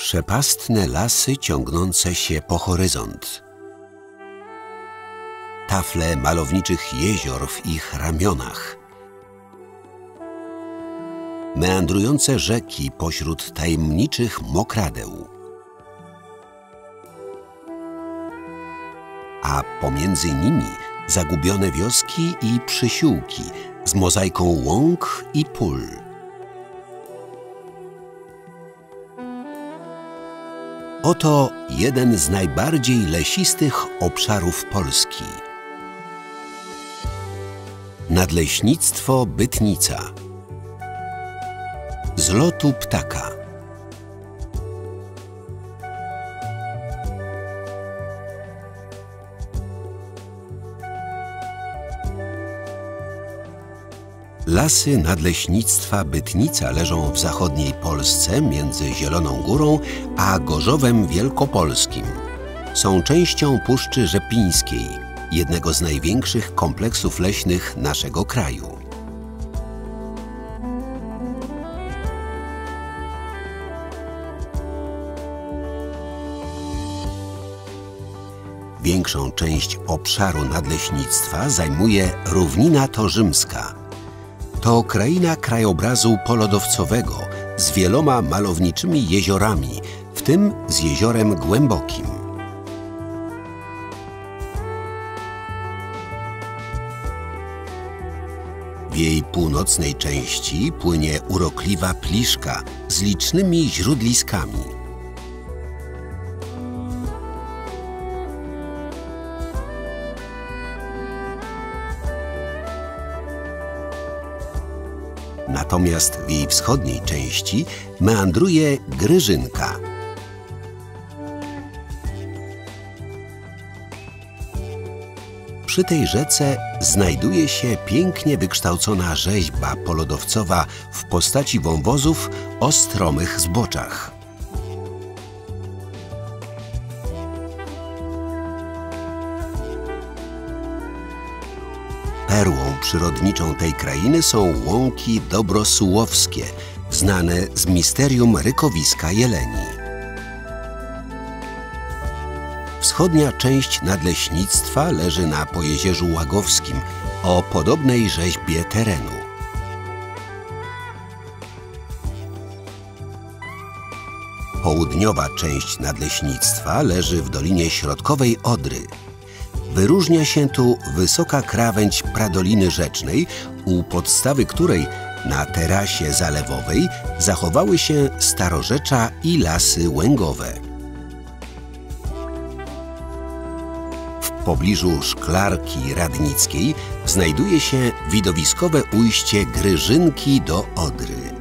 Przepastne lasy ciągnące się po horyzont. Tafle malowniczych jezior w ich ramionach. Meandrujące rzeki pośród tajemniczych mokradeł. A pomiędzy nimi zagubione wioski i przysiłki z mozaiką łąk i pól. Oto jeden z najbardziej lesistych obszarów Polski. Nadleśnictwo Bytnica. Z lotu ptaka. Lasy nadleśnictwa Bytnica leżą w zachodniej Polsce między Zieloną Górą a Gorzowem Wielkopolskim. Są częścią Puszczy Rzepińskiej, jednego z największych kompleksów leśnych naszego kraju. Większą część obszaru nadleśnictwa zajmuje równina torzymska – to kraina krajobrazu polodowcowego z wieloma malowniczymi jeziorami, w tym z jeziorem głębokim. W jej północnej części płynie urokliwa pliszka z licznymi źródliskami. Natomiast w jej wschodniej części meandruje Gryżynka. Przy tej rzece znajduje się pięknie wykształcona rzeźba polodowcowa w postaci wąwozów o stromych zboczach. Perłą przyrodniczą tej krainy są łąki dobrosułowskie, znane z misterium rykowiska jeleni. Wschodnia część nadleśnictwa leży na Pojezierzu Łagowskim o podobnej rzeźbie terenu. Południowa część nadleśnictwa leży w Dolinie Środkowej Odry – Wyróżnia się tu wysoka krawędź Pradoliny Rzecznej, u podstawy której na terasie zalewowej zachowały się starorzecza i lasy łęgowe. W pobliżu Szklarki Radnickiej znajduje się widowiskowe ujście Gryżynki do Odry.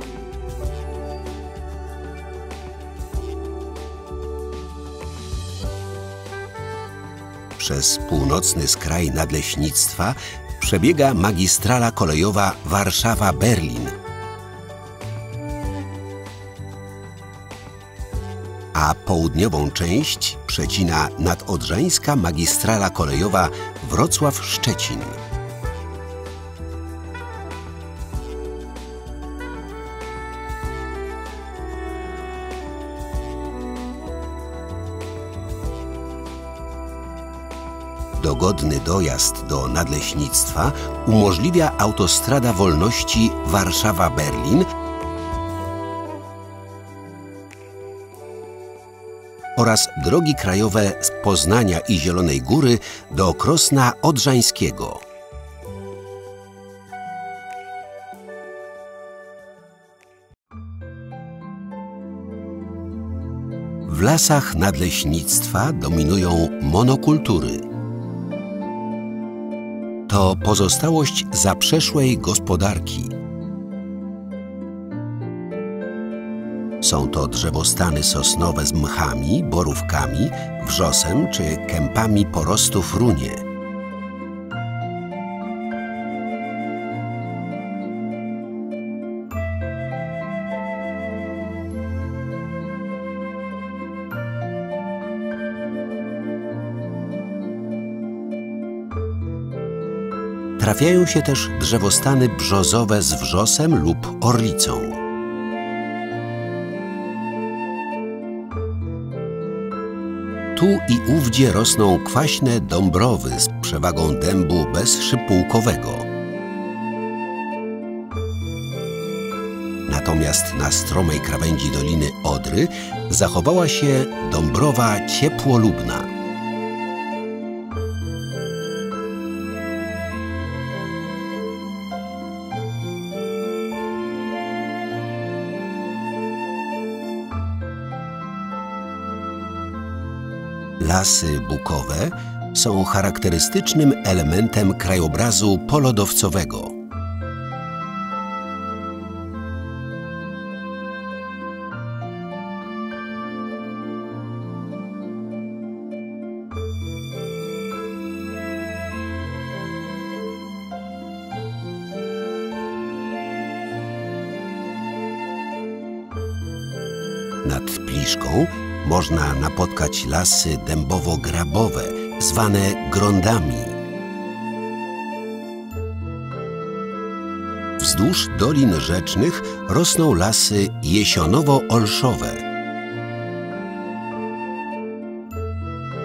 Przez północny skraj nadleśnictwa przebiega magistrala kolejowa Warszawa-Berlin. A południową część przecina nadodrzańska magistrala kolejowa Wrocław-Szczecin. Dogodny dojazd do nadleśnictwa umożliwia autostrada wolności Warszawa-Berlin oraz drogi krajowe z Poznania i Zielonej Góry do Krosna Odrzańskiego. W lasach nadleśnictwa dominują monokultury – to pozostałość zaprzeszłej gospodarki. Są to drzewostany sosnowe z mchami, borówkami, wrzosem czy kępami porostów runie. Trafiają się też drzewostany brzozowe z wrzosem lub orlicą. Tu i ówdzie rosną kwaśne dąbrowy z przewagą dębu bezszypułkowego. Natomiast na stromej krawędzi Doliny Odry zachowała się dąbrowa ciepłolubna. Lasy bukowe są charakterystycznym elementem krajobrazu polodowcowego. Napotkać lasy dębowo-grabowe, zwane grondami. Wzdłuż dolin rzecznych rosną lasy jesionowo-olszowe.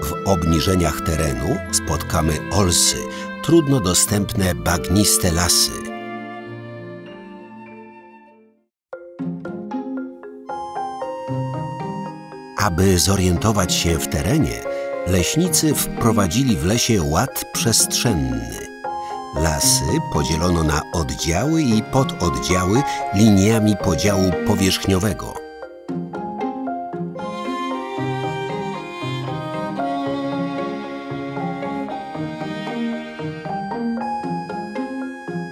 W obniżeniach terenu spotkamy olsy, trudno dostępne bagniste lasy. Aby zorientować się w terenie, leśnicy wprowadzili w lesie ład przestrzenny. Lasy podzielono na oddziały i pododdziały liniami podziału powierzchniowego.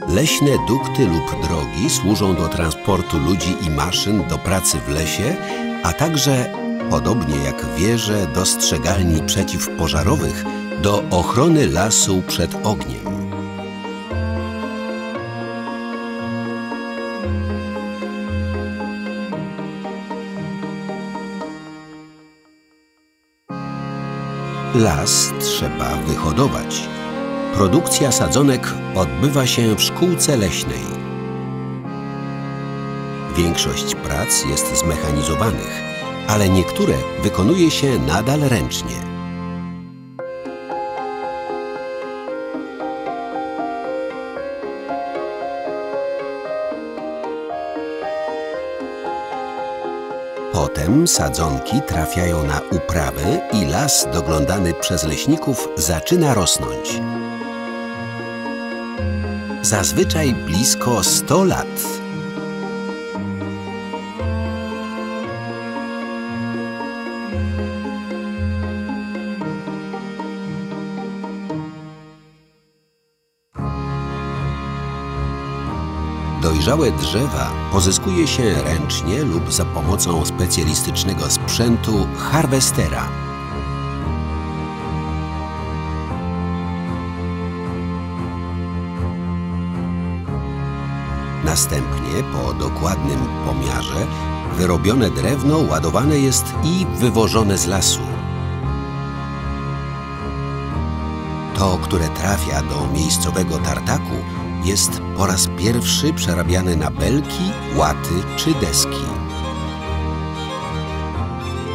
Leśne dukty lub drogi służą do transportu ludzi i maszyn do pracy w lesie, a także podobnie jak wieże dostrzegalni przeciwpożarowych, do ochrony lasu przed ogniem. Las trzeba wyhodować. Produkcja sadzonek odbywa się w szkółce leśnej. Większość prac jest zmechanizowanych ale niektóre wykonuje się nadal ręcznie. Potem sadzonki trafiają na uprawy i las doglądany przez leśników zaczyna rosnąć. Zazwyczaj blisko 100 lat. Dojrzałe drzewa pozyskuje się ręcznie lub za pomocą specjalistycznego sprzętu harwestera. Następnie po dokładnym pomiarze wyrobione drewno ładowane jest i wywożone z lasu. To, które trafia do miejscowego tartaku, jest po raz pierwszy przerabiany na belki, łaty czy deski.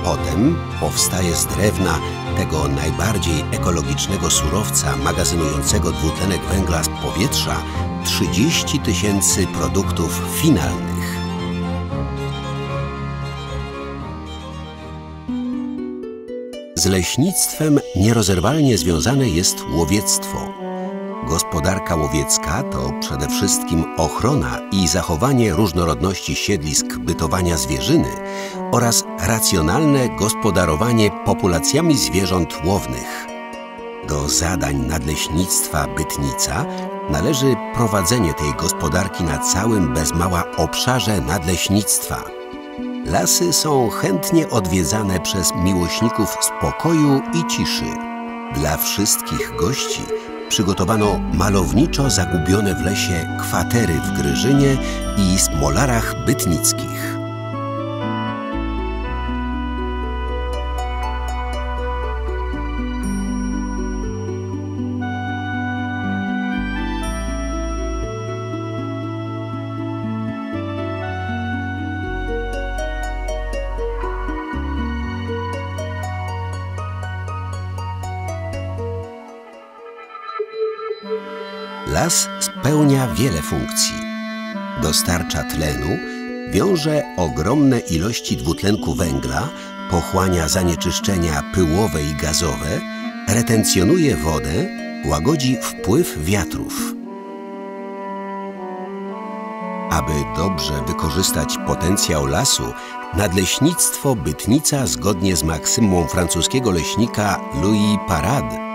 Potem powstaje z drewna tego najbardziej ekologicznego surowca magazynującego dwutlenek węgla z powietrza 30 tysięcy produktów finalnych. Z leśnictwem nierozerwalnie związane jest łowiectwo. Gospodarka łowiecka to przede wszystkim ochrona i zachowanie różnorodności siedlisk bytowania zwierzyny oraz racjonalne gospodarowanie populacjami zwierząt łownych. Do zadań nadleśnictwa Bytnica należy prowadzenie tej gospodarki na całym bez mała obszarze nadleśnictwa. Lasy są chętnie odwiedzane przez miłośników spokoju i ciszy. Dla wszystkich gości przygotowano malowniczo zagubione w lesie kwatery w Gryżynie i Smolarach Bytnickich. Las spełnia wiele funkcji. Dostarcza tlenu, wiąże ogromne ilości dwutlenku węgla, pochłania zanieczyszczenia pyłowe i gazowe, retencjonuje wodę, łagodzi wpływ wiatrów. Aby dobrze wykorzystać potencjał lasu, nadleśnictwo Bytnica zgodnie z maksymą francuskiego leśnika Louis Parade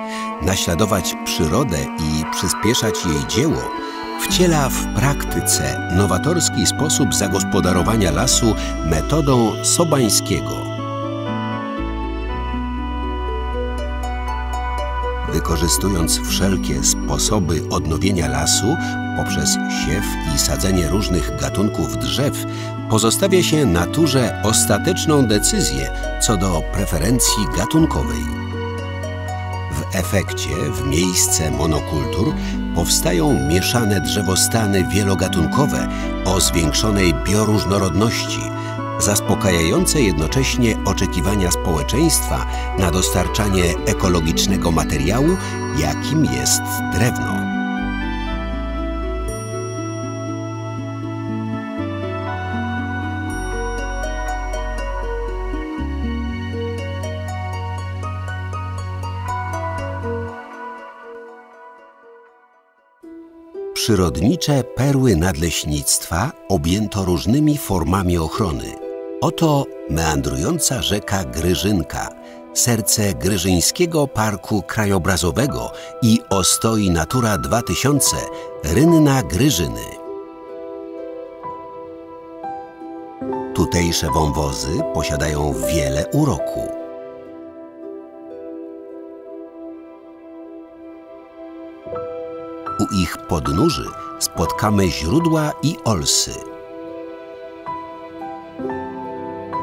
naśladować przyrodę i przyspieszać jej dzieło, wciela w praktyce nowatorski sposób zagospodarowania lasu metodą Sobańskiego. Wykorzystując wszelkie sposoby odnowienia lasu poprzez siew i sadzenie różnych gatunków drzew, pozostawia się naturze ostateczną decyzję co do preferencji gatunkowej. Efekcie w miejsce monokultur powstają mieszane drzewostany wielogatunkowe o zwiększonej bioróżnorodności, zaspokajające jednocześnie oczekiwania społeczeństwa na dostarczanie ekologicznego materiału, jakim jest drewno. Przyrodnicze perły nadleśnictwa objęto różnymi formami ochrony. Oto meandrująca rzeka Gryżynka, serce Gryżyńskiego Parku Krajobrazowego i ostoi Natura 2000 Rynna Gryżyny. Tutejsze wąwozy posiadają wiele uroku. Ich podnóży spotkamy źródła i olsy.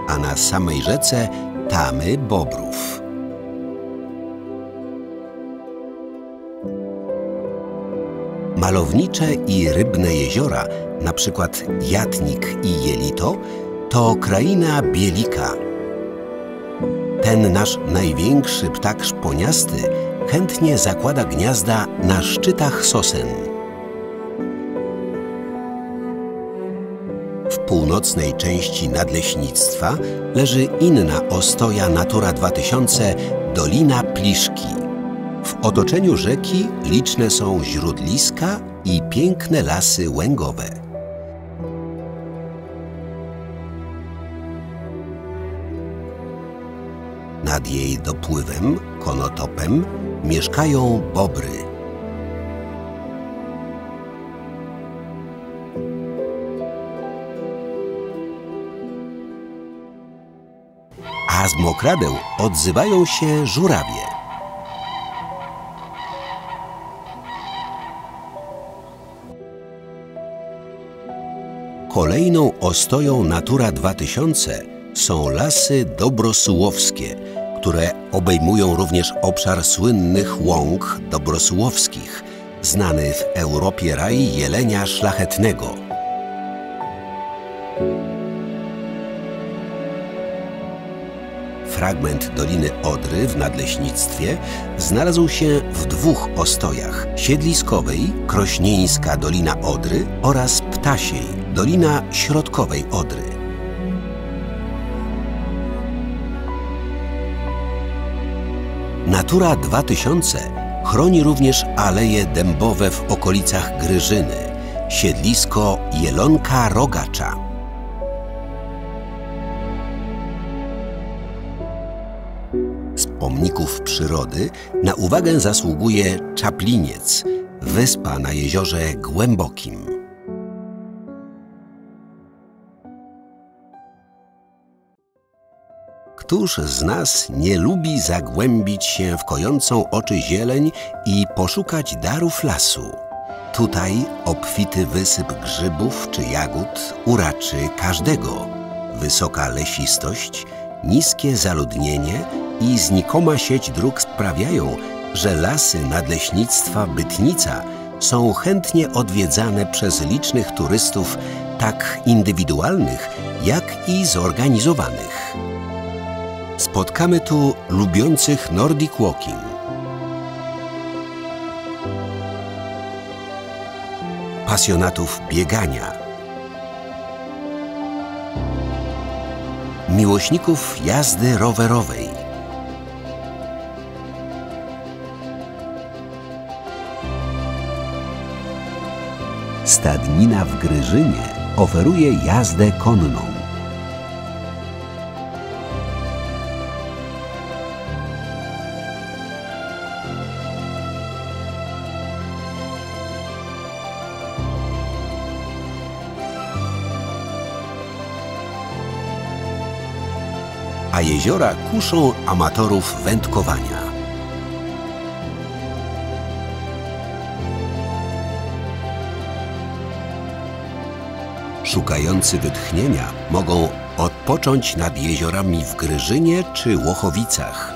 A na samej rzece tamy bobrów. Malownicze i rybne jeziora, na przykład Jatnik i Jelito, to kraina Bielika. Ten nasz największy ptak szponiasty chętnie zakłada gniazda na szczytach sosen. W północnej części nadleśnictwa leży inna ostoja Natura 2000 Dolina Pliszki. W otoczeniu rzeki liczne są źródliska i piękne lasy łęgowe. Nad jej dopływem, konotopem, mieszkają bobry. A z mokradeł odzywają się żurawie. Kolejną ostoją Natura 2000 są lasy dobrosułowskie, które obejmują również obszar słynnych łąk dobrosułowskich, znany w Europie raj jelenia szlachetnego. Fragment Doliny Odry w Nadleśnictwie znalazł się w dwóch ostojach siedliskowej Krośnieńska Dolina Odry oraz Ptasiej Dolina Środkowej Odry. Natura 2000 chroni również aleje dębowe w okolicach Gryżyny, siedlisko Jelonka Rogacza. Z pomników przyrody na uwagę zasługuje Czapliniec, wyspa na jeziorze Głębokim. Któż z nas nie lubi zagłębić się w kojącą oczy zieleń i poszukać darów lasu? Tutaj obfity wysyp grzybów czy jagód uraczy każdego. Wysoka lesistość, niskie zaludnienie i znikoma sieć dróg sprawiają, że lasy nadleśnictwa Bytnica są chętnie odwiedzane przez licznych turystów, tak indywidualnych, jak i zorganizowanych. Spotkamy tu lubiących Nordic Walking. pasjonatów biegania, miłośników jazdy rowerowej, Stadnina w Gryżynie oferuje jazdę konną. A jeziora kuszą amatorów wędkowania. Szukający wytchnienia mogą odpocząć nad jeziorami w Gryżynie czy Łochowicach.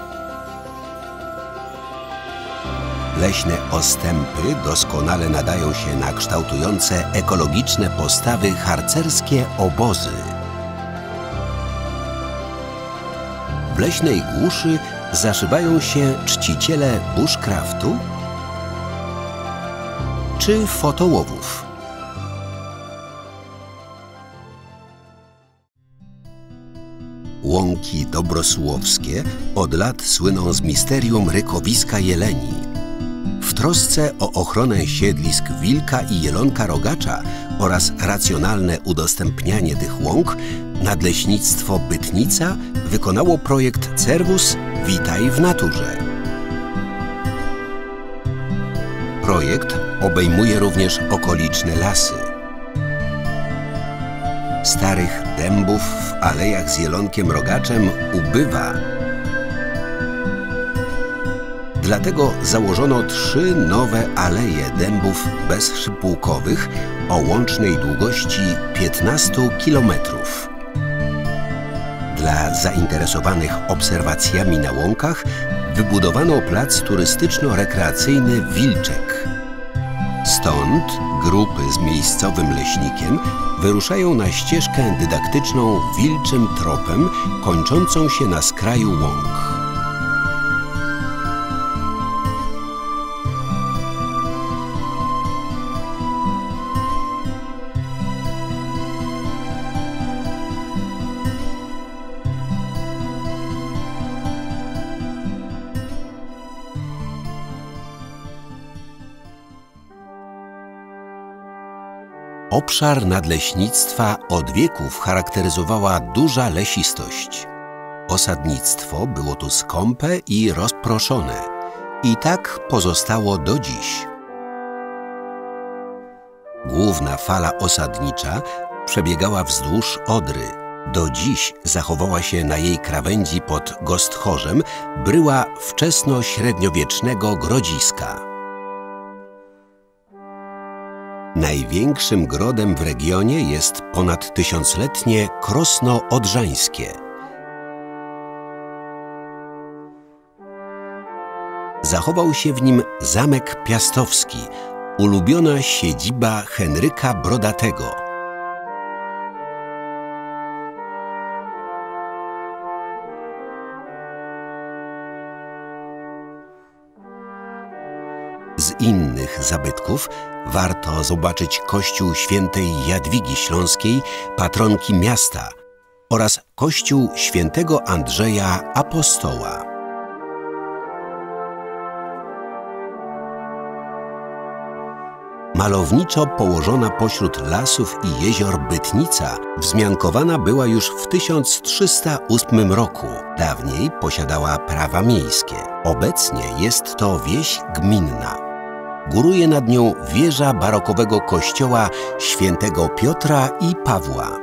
Leśne ostępy doskonale nadają się na kształtujące ekologiczne postawy harcerskie obozy. W leśnej głuszy zaszywają się czciciele bushcraftu czy fotołowów. Łąki dobrosłowskie od lat słyną z misterium rykowiska jeleni. W trosce o ochronę siedlisk wilka i jelonka rogacza oraz racjonalne udostępnianie tych łąk, Nadleśnictwo Bytnica wykonało projekt Cervus Witaj w naturze. Projekt obejmuje również okoliczne lasy. Starych dębów w alejach z jelonkiem rogaczem ubywa. Dlatego założono trzy nowe aleje dębów bezszypułkowych o łącznej długości 15 kilometrów. Dla zainteresowanych obserwacjami na łąkach wybudowano plac turystyczno-rekreacyjny Wilczek. Stąd grupy z miejscowym leśnikiem wyruszają na ścieżkę dydaktyczną wilczym tropem kończącą się na skraju łąk. Obszar nadleśnictwa od wieków charakteryzowała duża lesistość. Osadnictwo było tu skąpe i rozproszone i tak pozostało do dziś. Główna fala osadnicza przebiegała wzdłuż Odry. Do dziś zachowała się na jej krawędzi pod Gostchorzem bryła wczesno-średniowiecznego grodziska. Największym grodem w regionie jest ponad tysiącletnie Krosno Odrzańskie. Zachował się w nim Zamek Piastowski, ulubiona siedziba Henryka Brodatego – Innych zabytków warto zobaczyć kościół świętej Jadwigi Śląskiej, patronki miasta oraz kościół świętego Andrzeja Apostoła. Malowniczo położona pośród lasów i jezior Bytnica wzmiankowana była już w 1308 roku. Dawniej posiadała prawa miejskie. Obecnie jest to wieś gminna. Góruje nad nią wieża barokowego kościoła świętego Piotra i Pawła.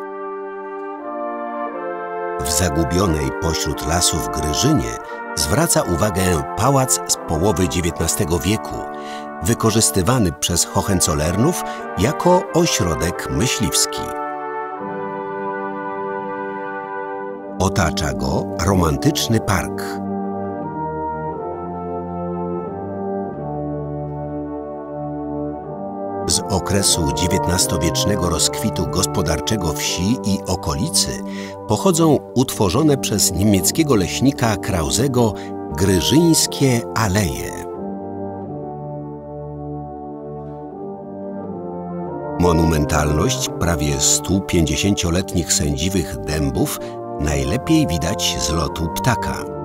W zagubionej pośród lasów Gryżynie zwraca uwagę pałac z połowy XIX wieku, wykorzystywany przez Hohenzollernów jako ośrodek myśliwski. Otacza go romantyczny park. Okresu XIX-wiecznego rozkwitu gospodarczego wsi i okolicy pochodzą utworzone przez niemieckiego leśnika Krauzego Gryżyńskie Aleje. Monumentalność prawie 150-letnich sędziwych dębów najlepiej widać z lotu ptaka.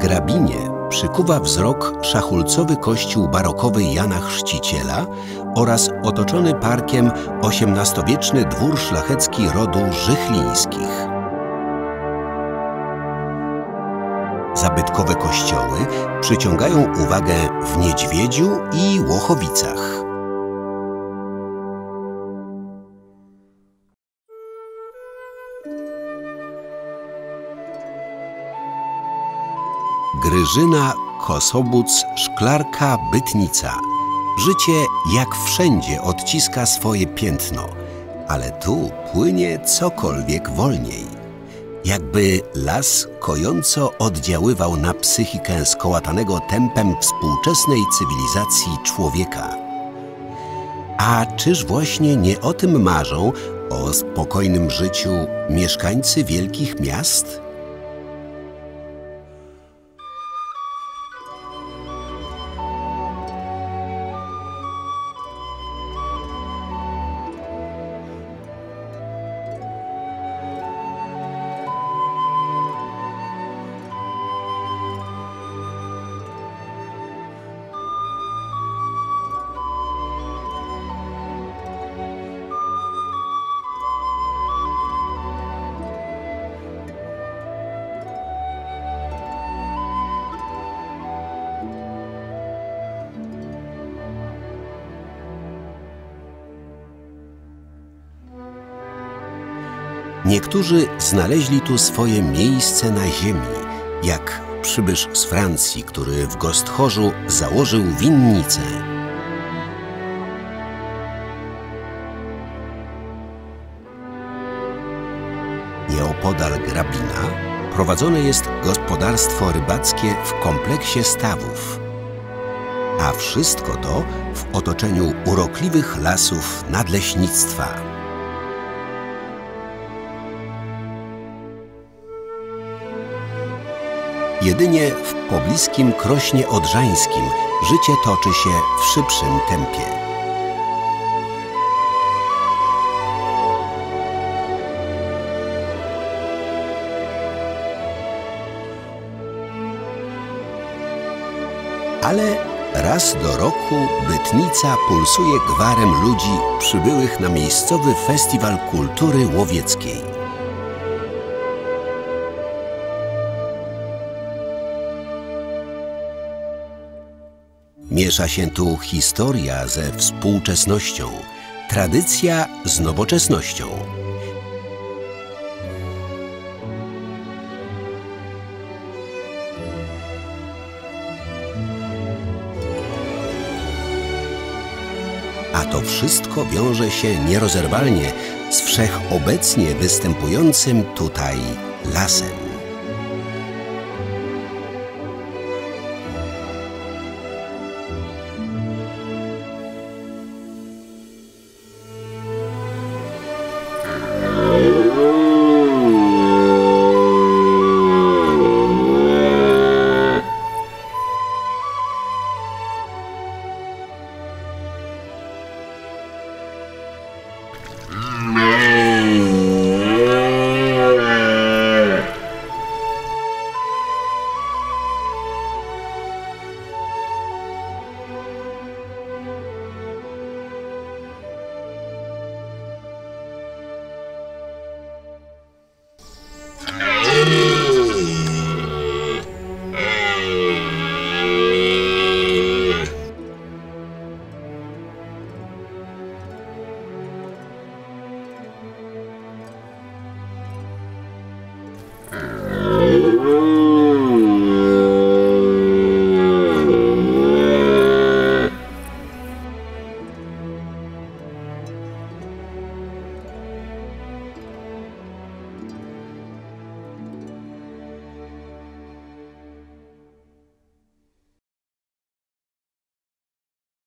Grabinie przykuwa wzrok szachulcowy kościół barokowy Jana Chrzciciela oraz otoczony parkiem XVIII-wieczny dwór szlachecki rodu Żychlińskich. Zabytkowe kościoły przyciągają uwagę w Niedźwiedziu i Łochowicach. Gryżyna, Kosobóc, Szklarka, Bytnica. Życie jak wszędzie odciska swoje piętno, ale tu płynie cokolwiek wolniej. Jakby las kojąco oddziaływał na psychikę skołatanego tempem współczesnej cywilizacji człowieka. A czyż właśnie nie o tym marzą, o spokojnym życiu mieszkańcy wielkich miast? Niektórzy znaleźli tu swoje miejsce na ziemi, jak przybysz z Francji, który w Gostchorzu założył winnicę. Nieopodal Grabina prowadzone jest gospodarstwo rybackie w kompleksie stawów. A wszystko to w otoczeniu urokliwych lasów nadleśnictwa. Jedynie w pobliskim Krośnie Odrzańskim życie toczy się w szybszym tempie. Ale raz do roku Bytnica pulsuje gwarem ludzi przybyłych na miejscowy festiwal kultury łowieckiej. Miesza się tu historia ze współczesnością, tradycja z nowoczesnością. A to wszystko wiąże się nierozerwalnie z wszechobecnie występującym tutaj lasem.